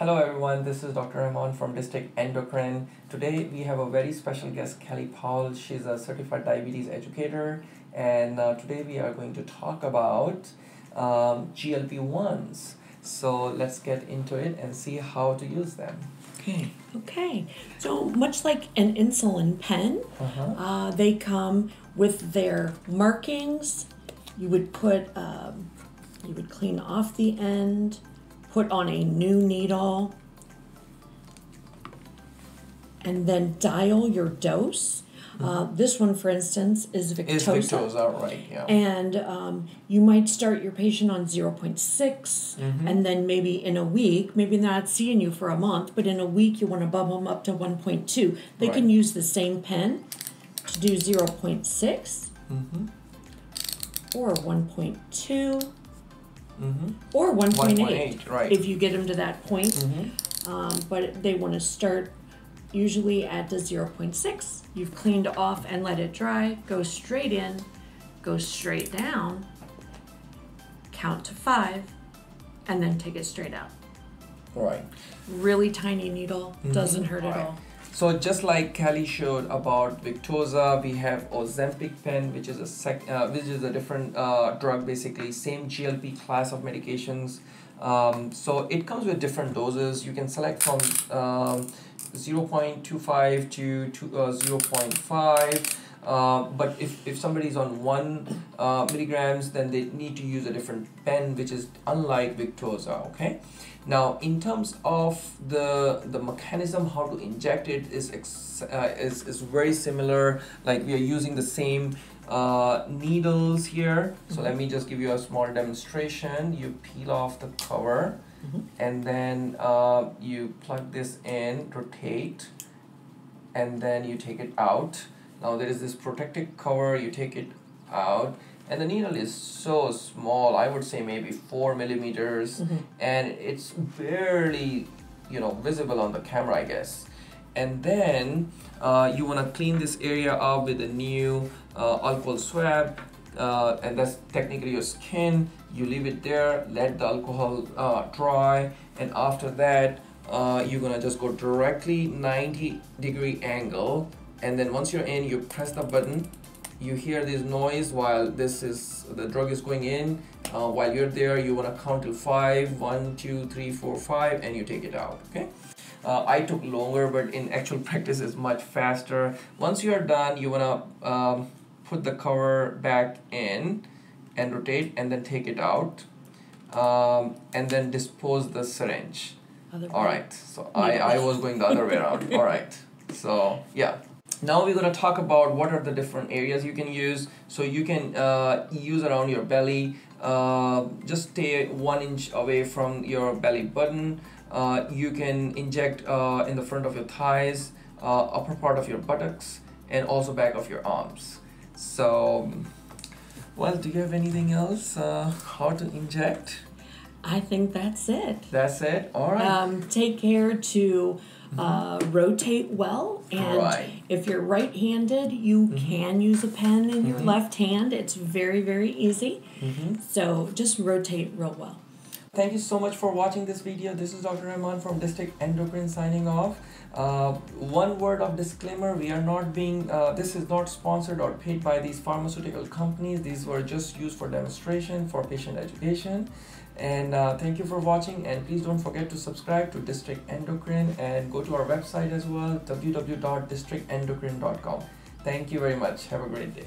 Hello everyone, this is Dr. Rahman from District Endocrine. Today we have a very special guest, Kelly Powell. She's a certified diabetes educator and uh, today we are going to talk about um, GLP-1s. So let's get into it and see how to use them. Okay. Okay. So much like an insulin pen, Uh-huh. uh, they come with their markings. You would put, um, you would clean off the end, put on a new needle, and then dial your dose. Uh, this one, for instance, is Victoza. Is Victoza, right? Yeah. And um, you might start your patient on 0.6, Mm-hmm. and then maybe in a week, maybe not seeing you for a month, but in a week you want to bump them up to 1.2. They can use the same pen to do 0.6 mm-hmm. or 1.2 Mm-hmm. or 1.8, 1.8, right. if you get them to that point. Mm-hmm. Um, but they want to start usually at the 0.6. You've cleaned off and let it dry. Go straight in, go straight down, count to five, and then take it straight out. Right. Really tiny needle, doesn't hurt at Right. all. So just like Kelly showed about Victoza, we have Ozempic pen, which is a sec, uh, which is a different uh, drug, basically same GLP class of medications. Um, so it comes with different doses. You can select from um, zero point two five to two, uh, zero point five. Uh, but if, if somebody is on one uh, milligrams, then they need to use a different pen, which is unlike Victoza. Okay. Now, in terms of the the mechanism how to inject it is ex- uh, is is very similar. Like we are using the same uh, needles here. So let me just give you a small demonstration. You peel off the cover, Mhm. and then uh, you plug this in, rotate, and then you take it out. Now there is this protective cover. You take it out, and the needle is so small. I would say maybe four millimeters Mhm. and it's barely you know visible on the camera i guess and then uh, you want to clean this area up with a new uh, alcohol swab uh, and that's technically your skin you leave it there let the alcohol uh, dry and after that uh, you're gonna just go directly 90 degree angle and then once you're in you press the button you hear this noise while this is the drug is going in uh, while you're there you want to count till five one two three four five and you take it out okay uh, i took longer but in actual practice it's much faster once you are done you want to um, put the cover back in and rotate and then take it out um, and then dispose the syringe Other all right. So I, I was going the other way around. All right. So yeah. Now we're gonna talk about what are the different areas you can use. So you can uh, use around your belly. Uh, just stay one inch away from your belly button. Uh, you can inject uh, in the front of your thighs, uh, upper part of your buttocks, and also back of your arms. So, well, do you have anything else? Uh, how to inject? I think that's it. That's it. All right. Um, take care to uh, rotate well, and Right. if you're right-handed, you can use a pen in your Mhm. left hand. It's very, very easy. mm-hmm. So just rotate real well. Thank you so much for watching this video. This is Dr. Rahman from District Endocrine signing off. Uh, one word of disclaimer, we are not being, uh, this is not sponsored or paid by these pharmaceutical companies. These were just used for demonstration, for patient education. And uh, thank you for watching and please don't forget to subscribe to District Endocrine and go to our website as well, www.districtendocrine.com. Thank you very much. Have a great day.